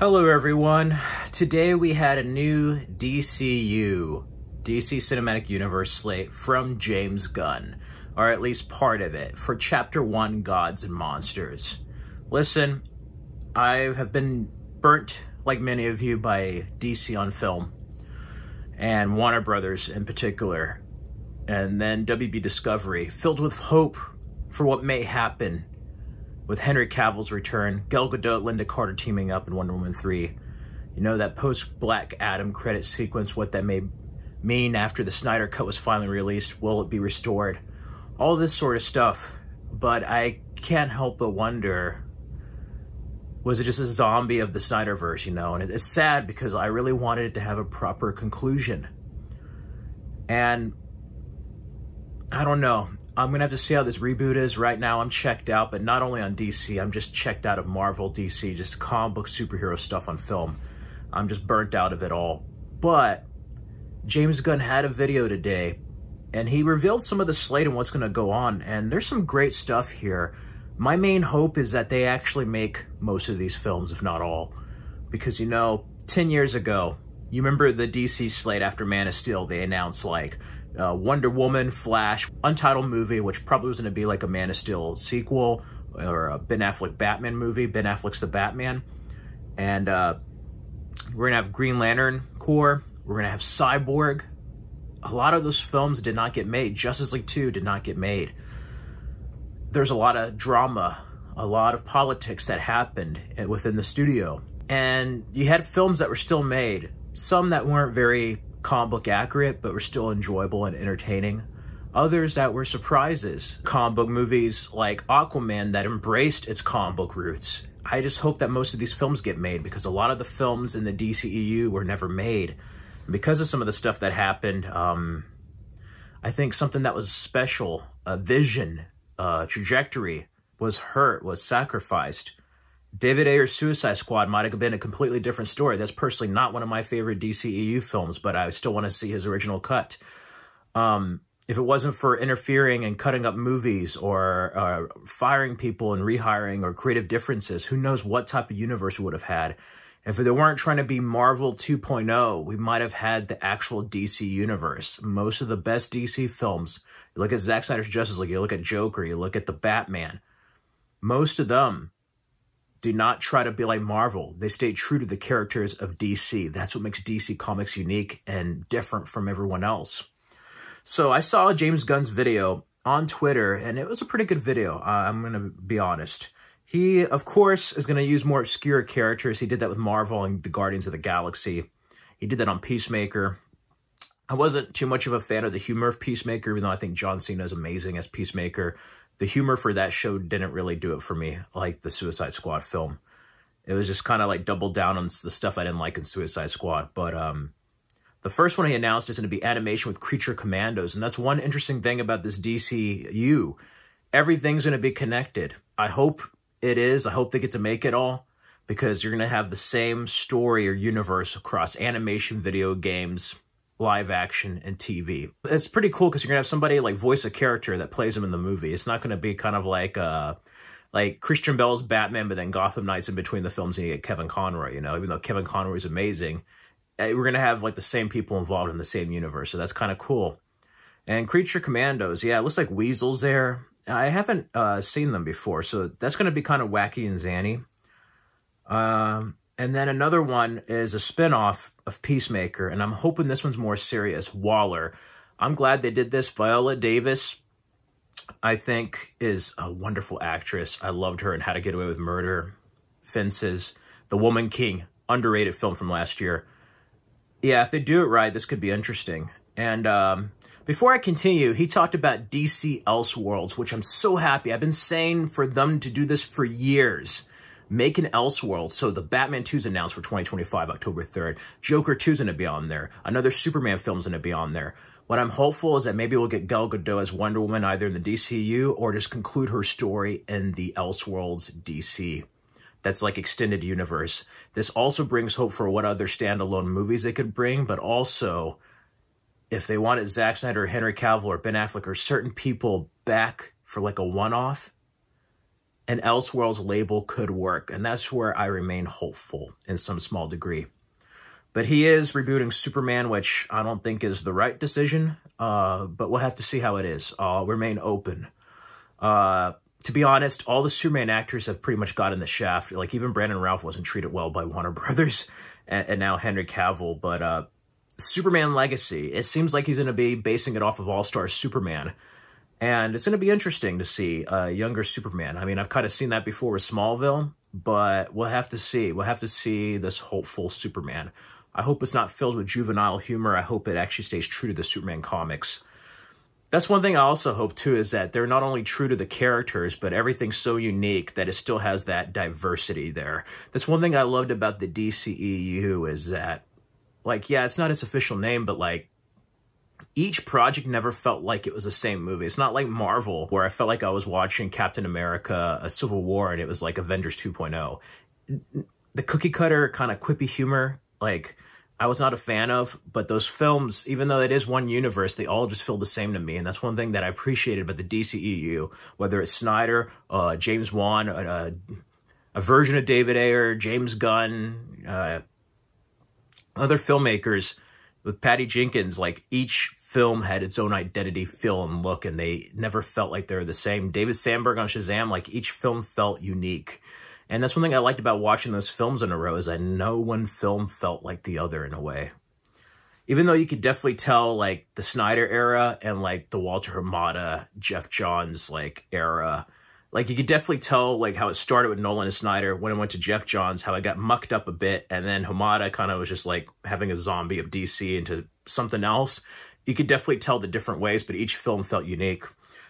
Hello everyone. Today we had a new DCU, DC Cinematic Universe slate from James Gunn, or at least part of it, for Chapter 1 Gods and Monsters. Listen, I have been burnt, like many of you, by DC on film, and Warner Brothers in particular, and then WB Discovery, filled with hope for what may happen with Henry Cavill's return, Gal Gadot, Lynda Carter teaming up in Wonder Woman 3. You know, that post-Black Adam credit sequence, what that may mean after the Snyder Cut was finally released. Will it be restored? All this sort of stuff. But I can't help but wonder, was it just a zombie of the Snyderverse, you know? And it's sad because I really wanted it to have a proper conclusion. And I don't know. I'm going to have to see how this reboot is. Right now, I'm checked out, but not only on DC, I'm just checked out of Marvel, DC, just comic book superhero stuff on film. I'm just burnt out of it all. But James Gunn had a video today, and he revealed some of the slate and what's going to go on, and there's some great stuff here. My main hope is that they actually make most of these films, if not all. Because, you know, 10 years ago, you remember the DC slate after Man of Steel, they announced, like, uh, Wonder Woman, Flash, untitled movie, which probably was going to be like a Man of Steel sequel or a Ben Affleck Batman movie. Ben Affleck's the Batman. And uh, we're going to have Green Lantern Corps. We're going to have Cyborg. A lot of those films did not get made. Justice League 2 did not get made. There's a lot of drama, a lot of politics that happened within the studio. And you had films that were still made, some that weren't very comic book accurate, but were still enjoyable and entertaining. Others that were surprises. Comic book movies like Aquaman that embraced its comic book roots. I just hope that most of these films get made because a lot of the films in the DCEU were never made. And because of some of the stuff that happened, um, I think something that was special, a vision, a trajectory, was hurt, was sacrificed. David Ayer's Suicide Squad might have been a completely different story. That's personally not one of my favorite DCEU films, but I still want to see his original cut. Um, if it wasn't for interfering and cutting up movies or uh, firing people and rehiring or creative differences, who knows what type of universe we would have had. If they weren't trying to be Marvel 2.0, we might have had the actual DC universe. Most of the best DC films, you look at Zack Snyder's Justice League, you look at Joker, you look at the Batman, most of them do not try to be like Marvel. They stay true to the characters of DC. That's what makes DC Comics unique and different from everyone else. So I saw James Gunn's video on Twitter, and it was a pretty good video, uh, I'm going to be honest. He, of course, is going to use more obscure characters. He did that with Marvel and the Guardians of the Galaxy. He did that on Peacemaker. I wasn't too much of a fan of the humor of Peacemaker, even though I think John Cena is amazing as Peacemaker the humor for that show didn't really do it for me, like the Suicide Squad film. It was just kind of like double down on the stuff I didn't like in Suicide Squad. But um, the first one he announced is going to be animation with Creature Commandos. And that's one interesting thing about this DCU. Everything's going to be connected. I hope it is. I hope they get to make it all because you're going to have the same story or universe across animation, video games, live action and TV. It's pretty cool because you're gonna have somebody like voice a character that plays him in the movie. It's not gonna be kind of like uh like Christian Bale's Batman, but then Gotham Knights in between the films and you get Kevin Conroy, you know, even though Kevin Conroy is amazing. Eh, we're gonna have like the same people involved in the same universe, so that's kind of cool. And Creature Commandos, yeah, it looks like Weasel's there. I haven't uh, seen them before, so that's going to be kind of wacky and zany. Um, and then another one is a spinoff of Peacemaker, and I'm hoping this one's more serious, Waller. I'm glad they did this. Viola Davis, I think, is a wonderful actress. I loved her in How to Get Away with Murder, Fences, The Woman King, underrated film from last year. Yeah, if they do it right, this could be interesting. And um, before I continue, he talked about DC Elseworlds, which I'm so happy. I've been saying for them to do this for years make an Elseworld. So the Batman 2 is announced for 2025, October 3rd. Joker 2 is going to be on there. Another Superman film is going to be on there. What I'm hopeful is that maybe we'll get Gal Gadot as Wonder Woman either in the DCU or just conclude her story in the Elseworlds DC. That's like extended universe. This also brings hope for what other standalone movies they could bring, but also if they wanted Zack Snyder or Henry Cavill or Ben Affleck or certain people back for like a one-off, an Elseworlds label could work, and that's where I remain hopeful in some small degree. But he is rebooting Superman, which I don't think is the right decision, uh, but we'll have to see how it is. I'll remain open. Uh, to be honest, all the Superman actors have pretty much got in the shaft. Like, even Brandon Routh wasn't treated well by Warner Brothers, and, and now Henry Cavill. But uh, Superman Legacy, it seems like he's going to be basing it off of All-Star Superman. And it's going to be interesting to see a younger Superman. I mean, I've kind of seen that before with Smallville, but we'll have to see. We'll have to see this hopeful Superman. I hope it's not filled with juvenile humor. I hope it actually stays true to the Superman comics. That's one thing I also hope, too, is that they're not only true to the characters, but everything's so unique that it still has that diversity there. That's one thing I loved about the DCEU is that, like, yeah, it's not its official name, but, like, each project never felt like it was the same movie. It's not like Marvel, where I felt like I was watching Captain America, A Civil War, and it was like Avengers 2.0. The cookie cutter kind of quippy humor, like, I was not a fan of, but those films, even though it is one universe, they all just feel the same to me. And that's one thing that I appreciated about the DCEU, whether it's Snyder, uh, James Wan, uh, a version of David Ayer, James Gunn, uh, other filmmakers with Patty Jenkins, like each film had its own identity, feel, and look, and they never felt like they were the same. David Sandberg on Shazam, like each film felt unique. And that's one thing I liked about watching those films in a row is that no one film felt like the other in a way. Even though you could definitely tell like the Snyder era and like the Walter Hamada, Geoff Johns like era, like you could definitely tell like how it started with Nolan and Snyder when it went to Geoff Johns, how it got mucked up a bit, and then Hamada kind of was just like having a zombie of DC into something else you could definitely tell the different ways, but each film felt unique.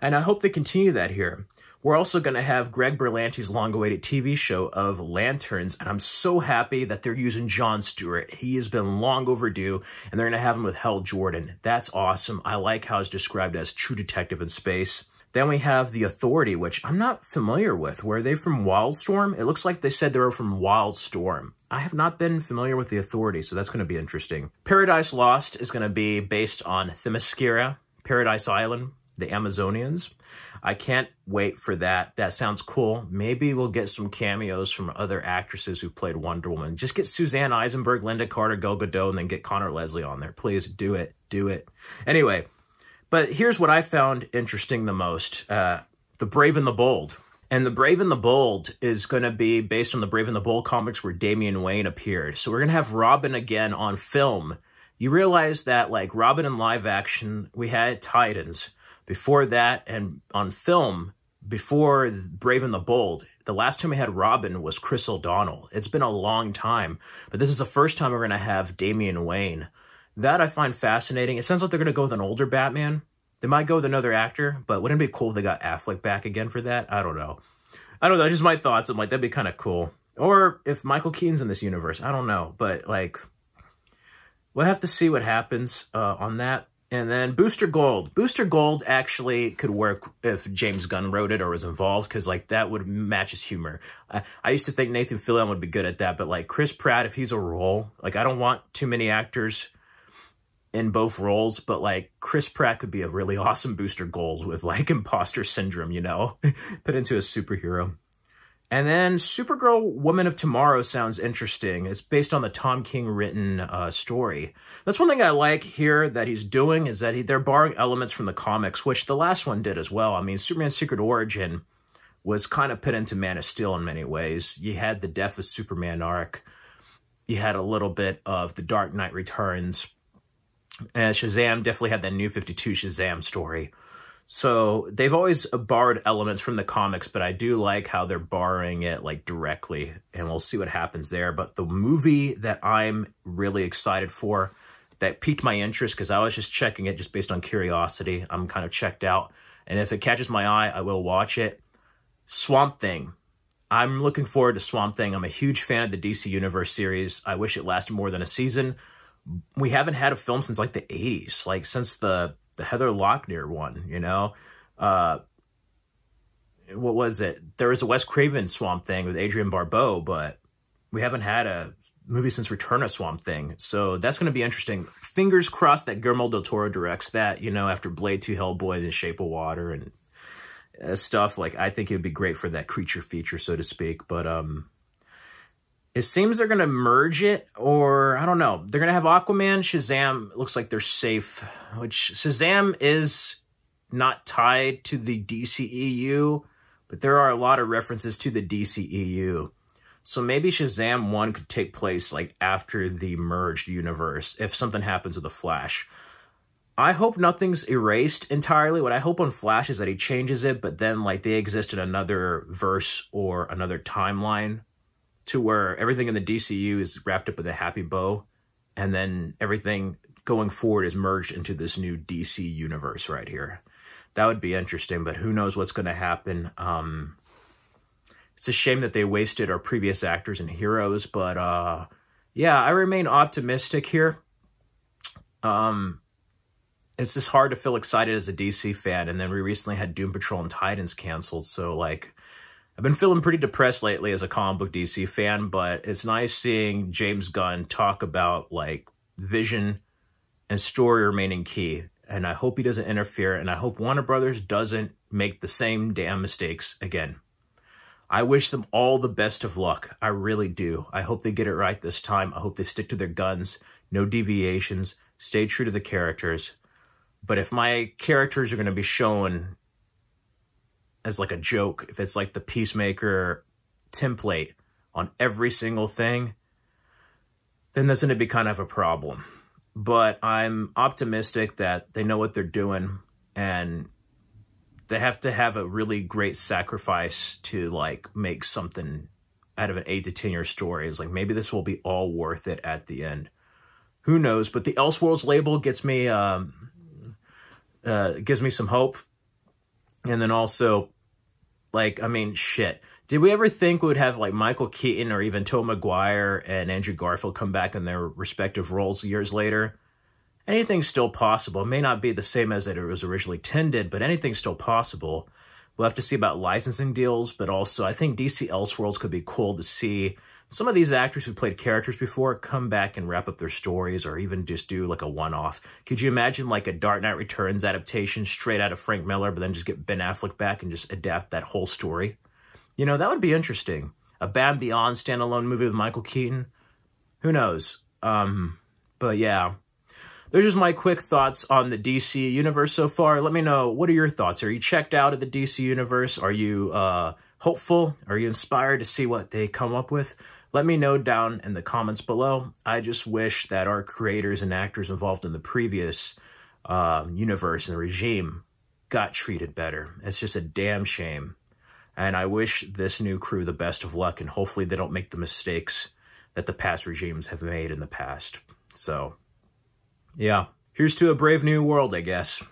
And I hope they continue that here. We're also going to have Greg Berlanti's long-awaited TV show of Lanterns, and I'm so happy that they're using John Stewart. He has been long overdue, and they're going to have him with Hal Jordan. That's awesome. I like how it's described as true detective in space. Then we have The Authority, which I'm not familiar with. Were they from Wildstorm? It looks like they said they were from Wildstorm. I have not been familiar with The Authority, so that's going to be interesting. Paradise Lost is going to be based on Themyscira, Paradise Island, the Amazonians. I can't wait for that. That sounds cool. Maybe we'll get some cameos from other actresses who played Wonder Woman. Just get Suzanne Eisenberg, Lynda Carter, Gal Gadot, and then get Conor Leslie on there. Please do it. Do it. Anyway, but here's what I found interesting the most. Uh, the Brave and the Bold. And The Brave and the Bold is going to be based on the Brave and the Bold comics where Damian Wayne appeared. So we're going to have Robin again on film. You realize that, like, Robin in live action, we had Titans. Before that, and on film, before Brave and the Bold, the last time we had Robin was Chris O'Donnell. It's been a long time, but this is the first time we're going to have Damian Wayne. That I find fascinating. It sounds like they're going to go with an older Batman. They might go with another actor, but wouldn't it be cool if they got Affleck back again for that? I don't know. I don't know. Just my thoughts. I'm like, that'd be kind of cool. Or if Michael Keaton's in this universe. I don't know. But, like, we'll have to see what happens uh, on that. And then Booster Gold. Booster Gold actually could work if James Gunn wrote it or was involved because, like, that would match his humor. I, I used to think Nathan Fillion would be good at that, but, like, Chris Pratt, if he's a role, like, I don't want too many actors in both roles, but like Chris Pratt could be a really awesome Booster Gold with like imposter syndrome, you know, put into a superhero. And then Supergirl Woman of Tomorrow sounds interesting. It's based on the Tom King written uh, story. That's one thing I like here that he's doing is that he, they're borrowing elements from the comics, which the last one did as well. I mean, Superman's Secret Origin was kind of put into Man of Steel in many ways. You had the Death of Superman arc. You had a little bit of The Dark Knight Returns and Shazam definitely had that New 52 Shazam story. So they've always borrowed elements from the comics, but I do like how they're borrowing it like directly, and we'll see what happens there. But the movie that I'm really excited for, that piqued my interest because I was just checking it just based on curiosity. I'm kind of checked out. And if it catches my eye, I will watch it. Swamp Thing. I'm looking forward to Swamp Thing. I'm a huge fan of the DC Universe series. I wish it lasted more than a season we haven't had a film since like the 80s, like since the, the Heather Locklear one, you know? Uh, what was it? There was a Wes Craven Swamp Thing with Adrienne Barbeau, but we haven't had a movie since Return of Swamp Thing. So that's going to be interesting. Fingers crossed that Guillermo del Toro directs that, you know, after Blade 2 Hellboy and Shape of Water and uh, stuff, like I think it would be great for that creature feature, so to speak. But um, it seems they're going to merge it, or I don't know. They're going to have Aquaman, Shazam. looks like they're safe, which Shazam is not tied to the DCEU, but there are a lot of references to the DCEU. So maybe Shazam 1 could take place like after the merged universe if something happens with the Flash. I hope nothing's erased entirely. What I hope on Flash is that he changes it, but then like they exist in another verse or another timeline to where everything in the DCU is wrapped up with a happy bow, and then everything going forward is merged into this new DC universe right here. That would be interesting, but who knows what's going to happen. Um, it's a shame that they wasted our previous actors and heroes, but uh, yeah, I remain optimistic here. Um, it's just hard to feel excited as a DC fan, and then we recently had Doom Patrol and Titans canceled, so like I've been feeling pretty depressed lately as a comic book DC fan, but it's nice seeing James Gunn talk about like vision and story remaining key. And I hope he doesn't interfere, and I hope Warner Brothers doesn't make the same damn mistakes again. I wish them all the best of luck. I really do. I hope they get it right this time. I hope they stick to their guns, no deviations, stay true to the characters. But if my characters are going to be shown as like a joke, if it's like the Peacemaker template on every single thing, then that's going to be kind of a problem. But I'm optimistic that they know what they're doing and they have to have a really great sacrifice to like make something out of an eight to 10 year story. It's like maybe this will be all worth it at the end. Who knows? But the Elseworlds label gets me, um, uh, gives me some hope. And then also like, I mean, shit. Did we ever think we would have like Michael Keaton or even Tom Maguire and Andrew Garfield come back in their respective roles years later? Anything's still possible. It may not be the same as it was originally intended, but anything's still possible. We'll have to see about licensing deals, but also I think DC Elseworlds could be cool to see some of these actors who played characters before come back and wrap up their stories or even just do like a one-off. Could you imagine like a Dark Knight Returns adaptation straight out of Frank Miller, but then just get Ben Affleck back and just adapt that whole story? You know, that would be interesting. A Batman Beyond standalone movie with Michael Keaton. Who knows? Um, but yeah, there's just my quick thoughts on the DC universe so far. Let me know, what are your thoughts? Are you checked out of the DC universe? Are you uh, hopeful? Are you inspired to see what they come up with? Let me know down in the comments below. I just wish that our creators and actors involved in the previous uh, universe and regime got treated better. It's just a damn shame. And I wish this new crew the best of luck, and hopefully they don't make the mistakes that the past regimes have made in the past. So, yeah. Here's to a brave new world, I guess.